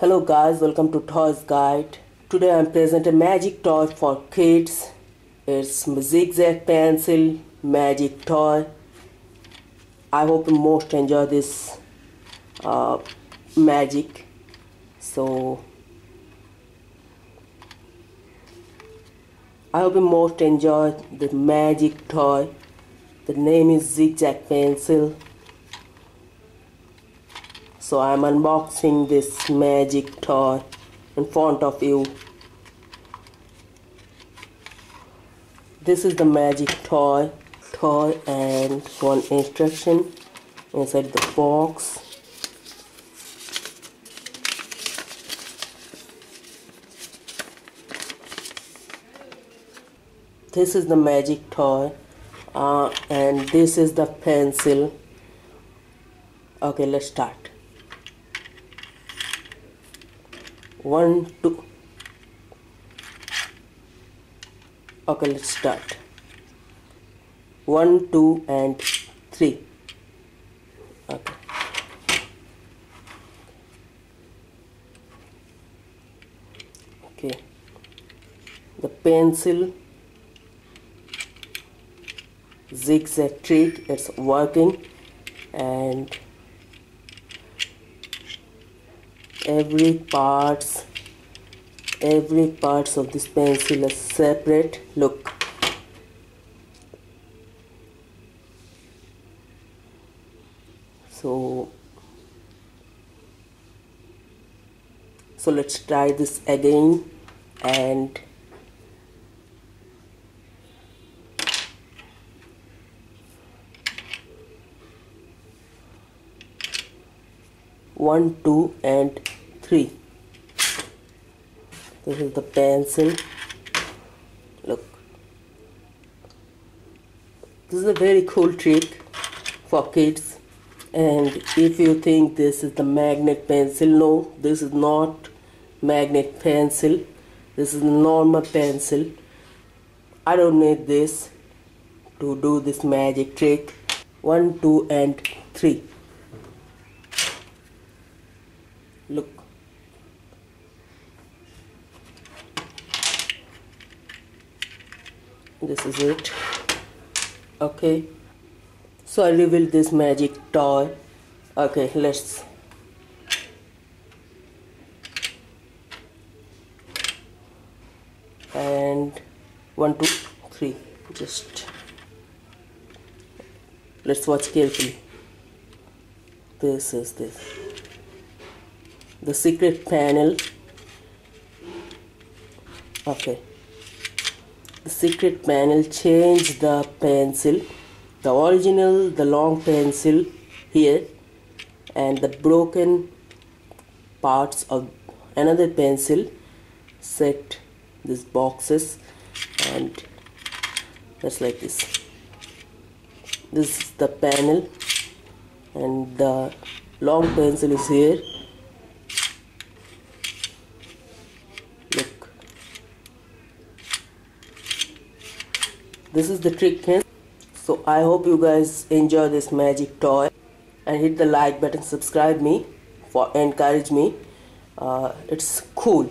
Hello guys, welcome to Toys Guide. Today I'm presenting a magic toy for kids. It's zigzag pencil magic toy. I hope you most enjoy this uh, magic. So I hope you most enjoy the magic toy. The name is zigzag pencil so I'm unboxing this magic toy in front of you. This is the magic toy toy and one instruction inside the box. This is the magic toy uh, and this is the pencil. Okay let's start one two. Okay let's start. One two and three. Okay. Okay. The pencil zigzag trick it's working and every parts every parts of this pencil a separate look. So so let's try this again and one two and 3 this is the pencil. Look. This is a very cool trick for kids. And if you think this is the magnet pencil no this is not magnet pencil. This is a normal pencil. I don't need this to do this magic trick. 1 2 and 3 look this is it. Okay. So I reveal this magic toy. Okay let's and one two three. Just let's watch carefully. This is this. The secret panel. Okay secret panel change the pencil. The original the long pencil here and the broken parts of another pencil set these boxes and just like this. This is the panel and the long pencil is here this is the trick pin so I hope you guys enjoy this magic toy and hit the like button subscribe me for encourage me. Uh, it's cool